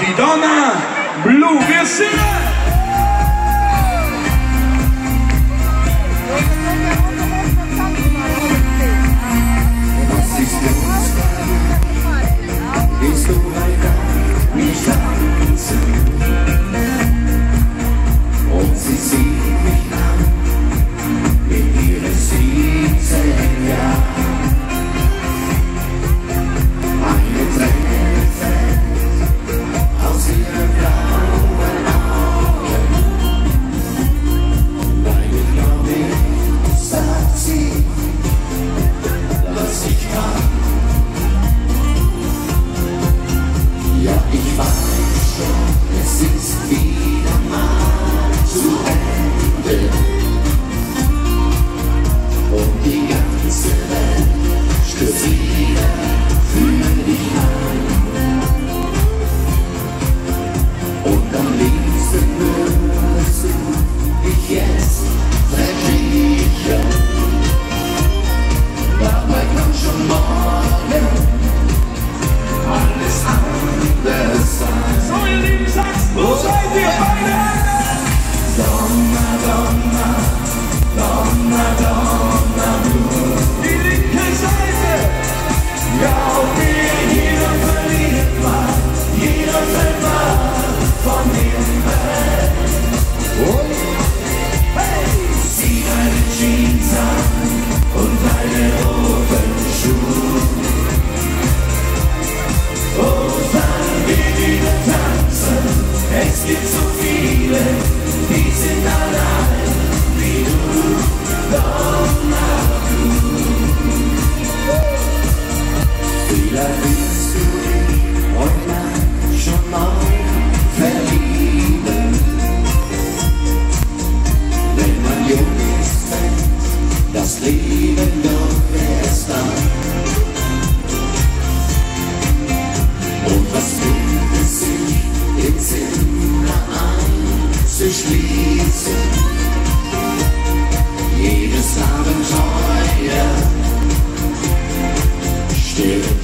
Didona Blue Vecina. It's the light.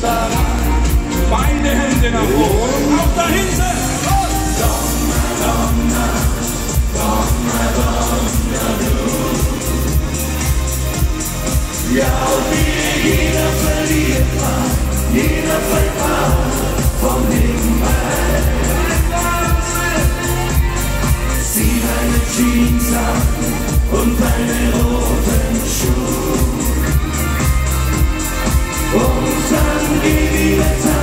daran. Beide Hände nach oben. Auf dahinter. Ja, und wie jeder verliert man, jeder fällt mal vom Leben ein. Zieh deine Jeans an und deine roten Schuhe. time.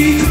You.